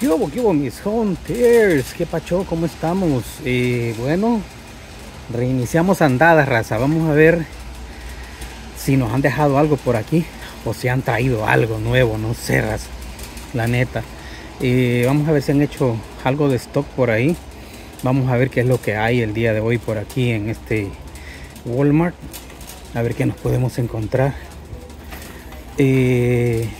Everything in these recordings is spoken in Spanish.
¿Qué hubo, mis hunters? ¿Qué pacho? ¿Cómo estamos? Eh, bueno, reiniciamos andadas, raza. Vamos a ver si nos han dejado algo por aquí o si han traído algo nuevo, no sé, raza. La neta. Eh, vamos a ver si han hecho algo de stock por ahí. Vamos a ver qué es lo que hay el día de hoy por aquí en este Walmart. A ver qué nos podemos encontrar. Eh,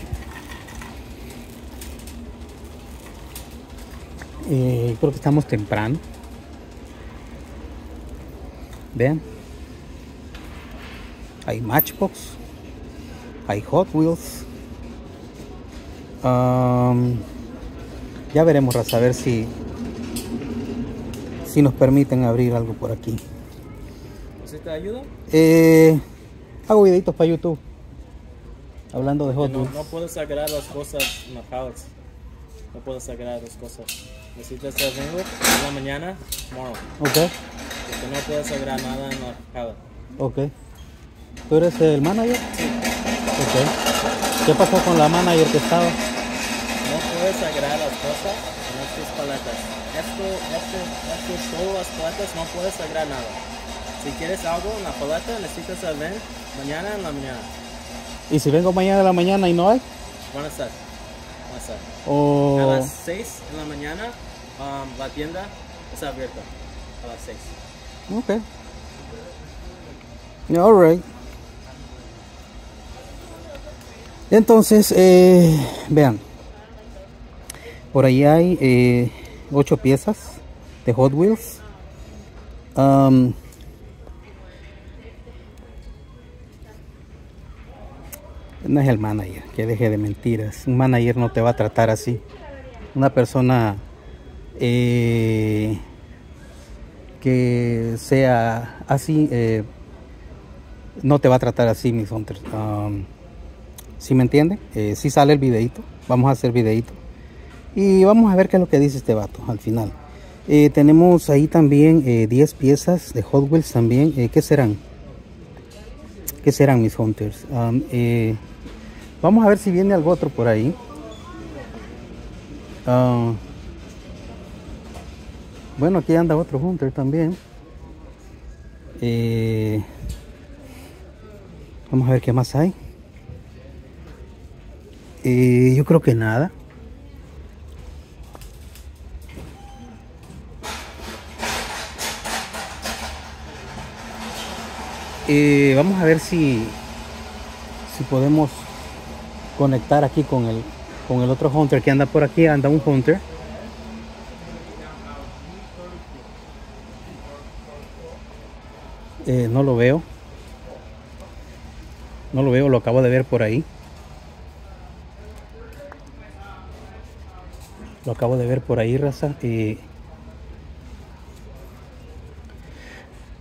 Eh, creo que estamos temprano. Vean. Hay Matchbox. Hay Hot Wheels. Um, ya veremos a saber si si nos permiten abrir algo por aquí. ¿Sí te ayuda? Eh, hago videitos para YouTube. Hablando de Hot No, Wheels. no puedes agregar las cosas en la. No puedes agregar las cosas. Necesitas el domingo en la mañana, tomorrow. Ok, Porque no puedes agregar nada en la pallet. ok. ¿Tú eres el manager? Ok. ¿Qué pasó con la manager que estaba? No puedes agregar las cosas en estas paletas. Esto, este, esto es solo las paletas, no puedes agregar nada. Si quieres algo en la paleta, necesitas ven mañana en la mañana. ¿Y si vengo mañana a la mañana y no hay? Van a estar. Van a O... las 6 en la mañana, um, la tienda está abierta. A las 6. Ok. Alright. Entonces, eh, vean. Por ahí hay eh, ocho piezas de Hot Wheels. Um, no es el manager, que deje de mentiras. Un manager no te va a tratar así. Una persona eh, que sea así, eh, no te va a tratar así, mis hunters. Um, si me entienden? Eh, si sale el videito, vamos a hacer videito. Y vamos a ver qué es lo que dice este vato al final. Tenemos ahí también eh, 10 piezas de Hot Wheels también. ¿Qué serán? ¿Qué serán mis hunters? Um, vamos a ver si viene algo otro por ahí. Ah, bueno, aquí anda otro hunter también. Eh, vamos a ver qué más hay. Eh, yo creo que nada. Eh, vamos a ver si si podemos conectar aquí con el con el otro hunter que anda por aquí anda un hunter. Eh, no lo veo. No lo veo lo acabo de ver por ahí. Lo acabo de ver por ahí raza Eh,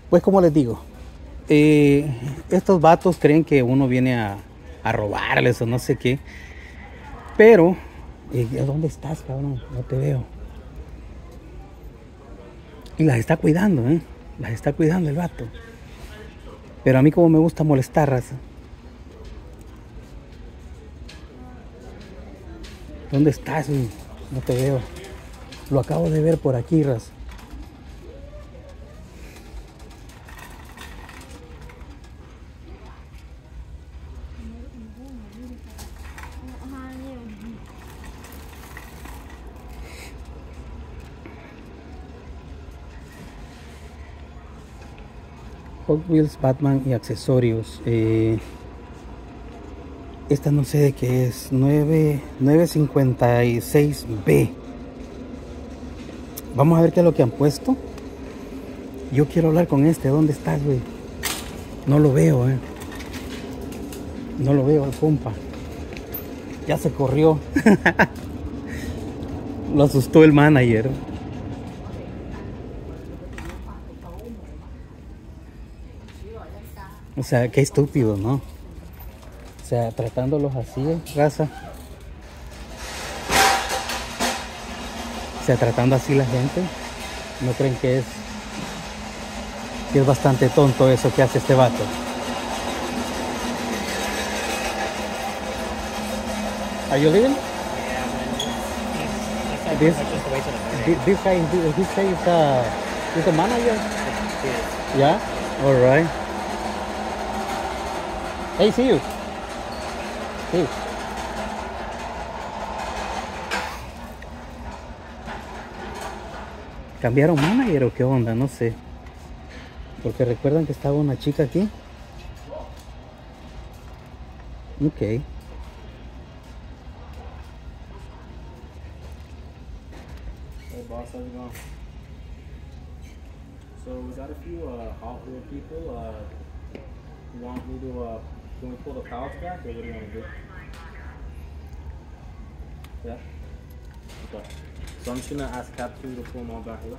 pues como les digo eh, estos vatos creen que uno viene a, a robarles o no sé qué. Pero, eh, ¿dónde estás, cabrón? No te veo. Y las está cuidando, ¿eh? Las está cuidando el vato. Pero a mí como me gusta molestar, raza. ¿Dónde estás? No te veo. Lo acabo de ver por aquí, raza. Hot Wheels, Batman y accesorios. Eh, esta no sé de qué es. 9, 956B. Vamos a ver qué es lo que han puesto. Yo quiero hablar con este. ¿Dónde estás, güey? No lo veo, eh. No lo veo, compa. Ya se corrió. lo asustó el manager. O sea, qué estúpido, ¿no? O sea, tratándolos así, raza. O sea, tratando así la gente. ¿No creen que es que es bastante tonto eso que hace este vato? Are you leaving? this That's just the way to the bank. thi- this guy this this guy is the is the manager. Yeah. All right. Hey, see you. See you. ¿Cambiaron manager o qué onda? No sé. Porque recuerdan que estaba una chica aquí. Ok. Hey boss, how's it going? So we got a few uh, hot wheel people. Uh, want me to? Uh, can we pull the pallets back, or what do you want to do? Yeah. Okay. So I'm just gonna ask Cap two to pull them all back. Yeah?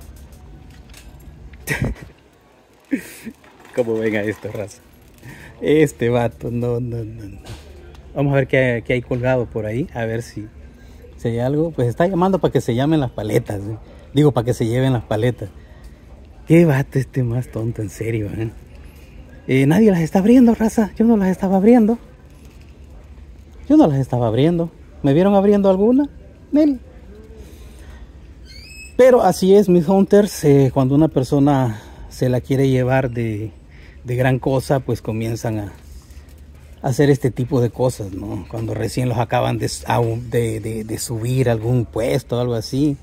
¿Cómo ven a esto, raza? Este vato, no, no, no, no. Vamos a ver qué, qué hay colgado por ahí, a ver si, si hay algo. Pues está llamando para que se llamen las paletas. ¿eh? Digo, para que se lleven las paletas. Qué vato este más tonto, en serio. ¿eh? Eh, nadie las está abriendo, raza. Yo no las estaba abriendo. Yo no las estaba abriendo. ¿Me vieron abriendo alguna? Nel. Pero así es, mis hunters, eh, cuando una persona se la quiere llevar de, de gran cosa, pues comienzan a, hacer este tipo de cosas, ¿no? Cuando recién los acaban de, de, subir algún puesto o algo así.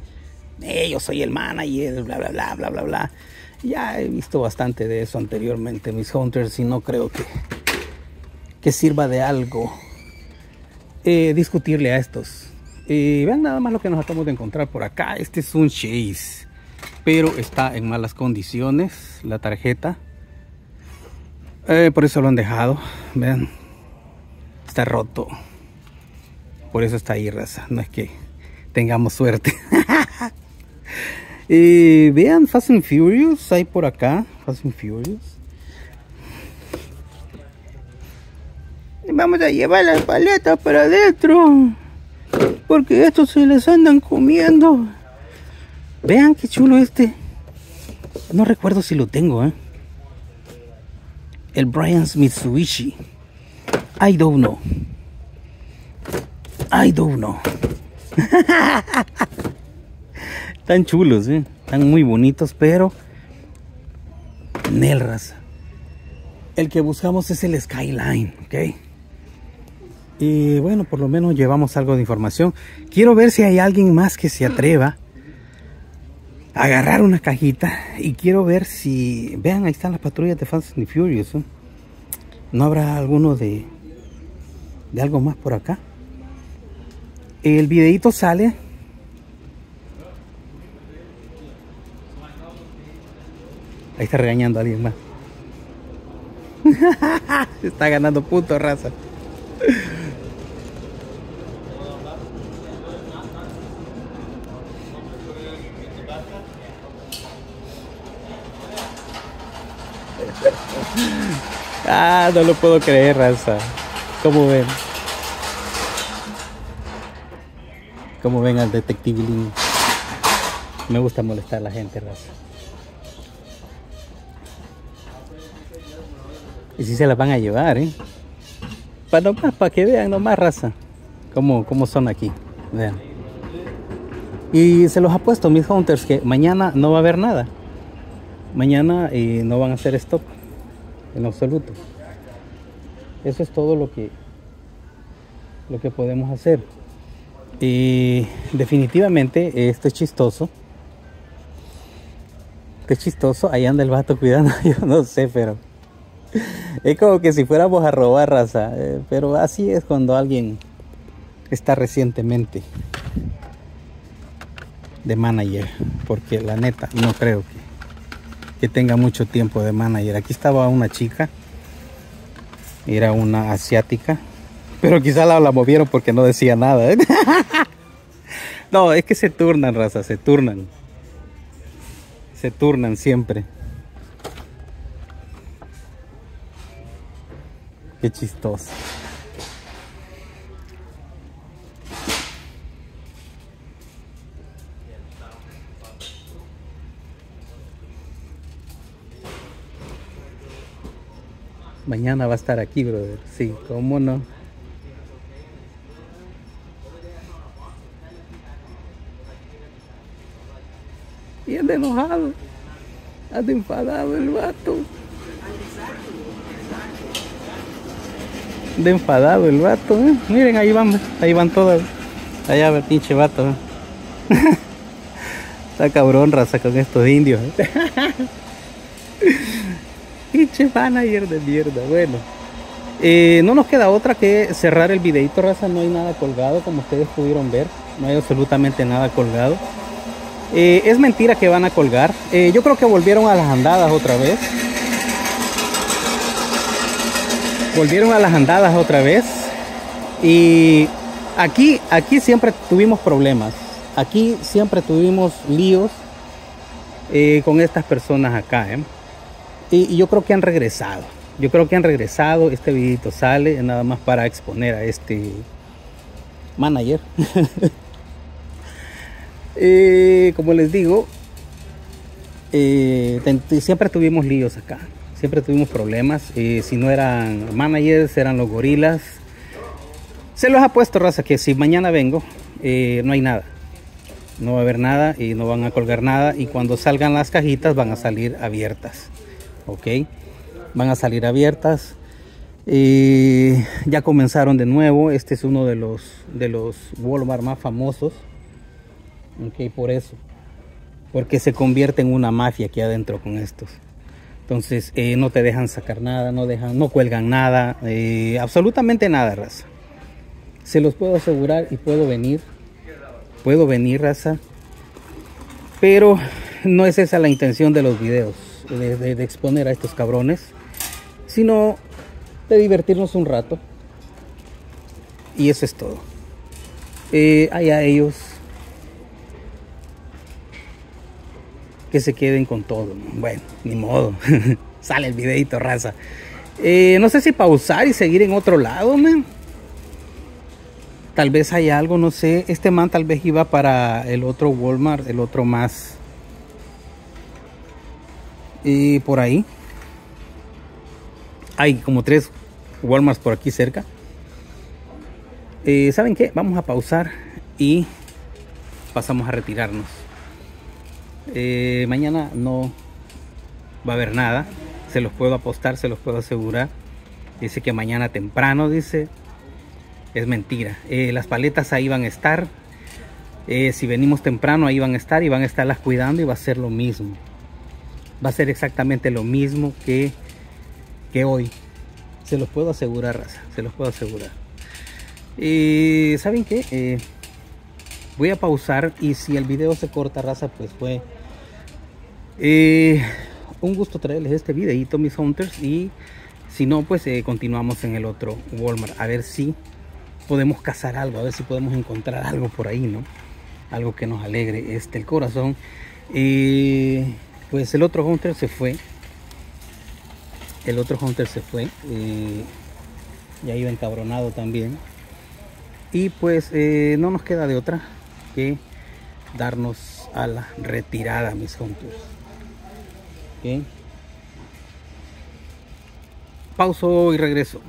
Eh, yo soy el manager, bla, bla, bla, bla, bla, bla. Ya he visto bastante de eso anteriormente, mis hunters, y no creo que, que sirva de algo eh, discutirle a estos. Eh, vean nada más lo que nos acabamos de encontrar por acá. Este es un Chase, pero está en malas condiciones la tarjeta. Eh, por eso lo han dejado. Vean, está roto. Por eso está ahí, raza. No es que tengamos suerte. Eh, vean Fast and Furious, hay por acá. Fast and Furious. Vamos a llevar las paletas para adentro. Porque estos se les andan comiendo. Vean qué chulo este. No recuerdo si lo tengo, ¿eh? El Brian's Mitsubishi. I don't know. I don't know. Están chulos, ¿eh? Están muy bonitos, pero... Nel, raza. El que buscamos es el Skyline, ¿ok? Y bueno, por lo menos llevamos algo de información. Quiero ver si hay alguien más que se atreva a agarrar una cajita. Y quiero ver si... Vean, ahí están las patrullas de Fast and Furious. ¿eh? ¿No habrá alguno de, de algo más por acá? El videito sale. Ahí está regañando a alguien más. está ganando punto, raza. Ah, no lo puedo creer, raza. ¿Cómo ven? ¿Cómo ven al detective Lin? Me gusta molestar a la gente, raza. Y si se las van a llevar, ¿eh? Para nomás, para que vean nomás, raza. Cómo, cómo son aquí. Vean. Y se los apuesto, mis hunters, que mañana no va a haber nada. Mañana eh, no van a hacer stop. En absoluto. Eso es todo lo que, lo que podemos hacer. Y definitivamente esto es chistoso. Esto es chistoso. Ahí anda el vato cuidando. Yo no sé, pero es como que si fuéramos a robar raza. eh, pero así es cuando alguien está recientemente de manager. Porque la neta, no creo que, tenga mucho tiempo de manager. Aquí estaba una chica. Era una asiática. Pero quizá la, la movieron porque no decía nada. ¿eh? no, es que se turnan, raza, se turnan. Se turnan siempre. Qué chistoso. Mañana va a estar aquí, brother. Sí, cómo no. Y anda enojado. Anda enfadado el vato. Anda enfadado el vato. ¿eh? Miren, ahí van, ahí van todas. Allá el pinche vato. ¿eh? Está cabrón raza con estos indios. ¿eh? pinche manager de mierda. Bueno. Eh, no nos queda otra que cerrar el videito, raza. No hay nada colgado, como ustedes pudieron ver. No hay absolutamente nada colgado. Es mentira que van a colgar. Yo creo que volvieron a las andadas otra vez. Volvieron a las andadas otra vez. Y aquí, aquí siempre tuvimos problemas. Aquí siempre tuvimos líos con estas personas acá. Y, y yo creo que han regresado. Yo creo que han regresado. Este videito sale nada más para exponer a este manager. eh, como les digo, eh, siempre tuvimos líos acá. Siempre tuvimos problemas. Si no eran managers, eran los gorilas. Se los ha puesto, raza, que si mañana vengo, eh, no hay nada. No va a haber nada y no van a colgar nada. Y cuando salgan las cajitas van a salir abiertas. ¿Ok? van a salir abiertas. ya comenzaron de nuevo. Este es uno de los de los Walmart más famosos. Ok, por eso. Porque se convierte en una mafia aquí adentro con estos. Entonces eh, no te dejan sacar nada, no dejan, no cuelgan nada, eh, absolutamente nada, raza. Se los puedo asegurar y puedo venir. Puedo venir, raza. Pero no es esa la intención de los videos. de, exponer a estos cabrones sino de divertirnos un rato. Y eso es todo. Eh, allá ellos que se queden con todo. Bueno, ni modo. Sale el videito, raza. Eh, no sé si pausar y seguir en otro lado, man. Tal vez hay algo, no sé. Este man tal vez iba para el otro Walmart, el otro más. Y por ahí hay como tres Walmarts por aquí cerca. Eh, ¿Saben qué? Vamos a pausar y pasamos a retirarnos. Eh, mañana no va a haber nada. Se los puedo apostar, se los puedo asegurar. Dice que mañana temprano, dice. Es mentira. Eh, las paletas ahí van a estar. si venimos temprano, ahí van a estar y van a estarlas cuidando y va a ser lo mismo. Va a ser exactamente lo mismo que que hoy. Se los puedo asegurar, raza. Se los puedo asegurar. Y ¿saben qué? Eh, voy a pausar y si el video se corta, raza, pues fue eh, un gusto traerles este videito, mis hunters. Y si no, pues eh, continuamos en el otro Walmart. A ver si podemos cazar algo, a ver si podemos encontrar algo por ahí, ¿no? Algo que nos alegre este, el corazón. y pues el otro hunter se fue el otro hunter se fue y ya iba encabronado también y pues eh, no nos queda de otra que darnos a la retirada mis hunters Pauso y regreso